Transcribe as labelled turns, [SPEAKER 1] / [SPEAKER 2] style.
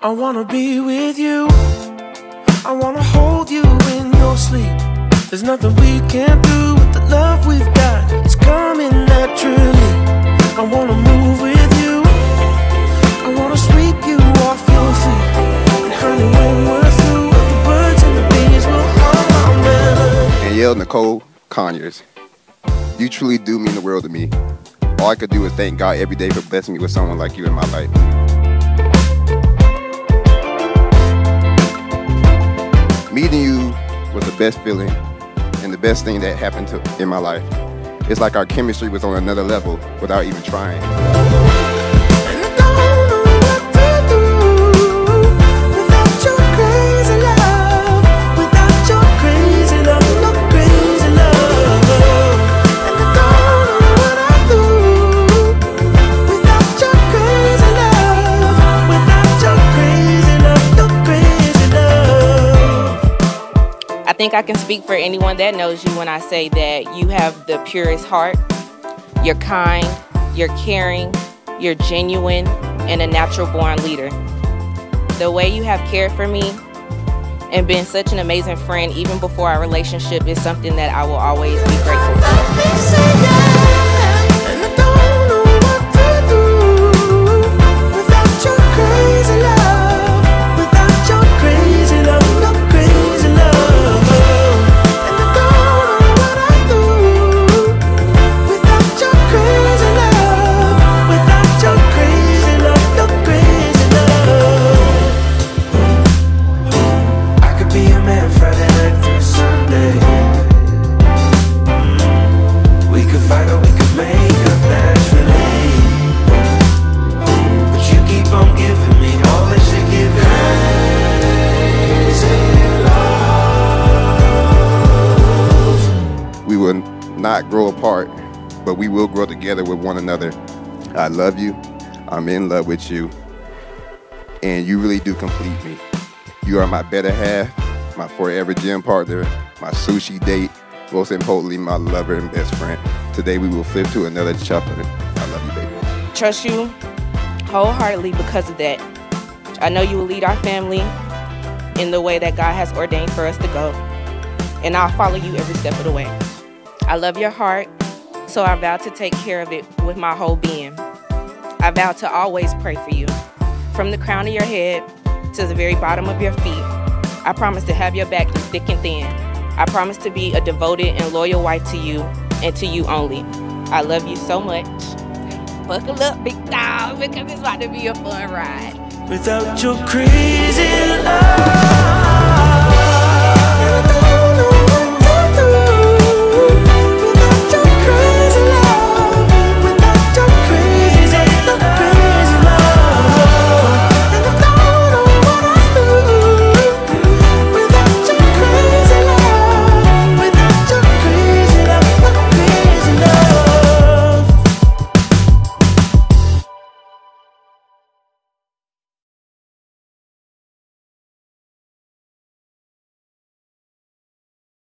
[SPEAKER 1] I wanna be with you. I wanna hold you in your sleep. There's nothing we can't do with the love we've got. It's coming naturally. I wanna move with you. I wanna sweep you off your feet. And honey, when we're through, the birds and the bees will hum our melody.
[SPEAKER 2] Danielle Nicole Conyers, you truly do mean the world to me. All I could do is thank God every day for blessing me with someone like you in my life. Meeting you was the best feeling and the best thing that happened to, in my life. It's like our chemistry was on another level without even trying.
[SPEAKER 3] Think I can speak for anyone that knows you when I say that you have the purest heart. You're kind, you're caring, you're genuine, and a natural born leader. The way you have cared for me and been such an amazing friend even before our relationship is something that I will always be grateful for.
[SPEAKER 2] Will not grow apart, but we will grow together with one another. I love you. I'm in love with you. And you really do complete me. You are my better half, my forever gym partner, my sushi date, most importantly, my lover and best friend. Today we will flip to another chapter. I love you, baby.
[SPEAKER 3] Trust you wholeheartedly because of that. I know you will lead our family in the way that God has ordained for us to go. And I'll follow you every step of the way. I love your heart, so I vow to take care of it with my whole being. I vow to always pray for you, from the crown of your head to the very bottom of your feet. I promise to have your back through thick and thin. I promise to be a devoted and loyal wife to you and to you only. I love you so much. Buckle up, big dog, because it's about to be a fun ride.
[SPEAKER 1] Without your crazy love.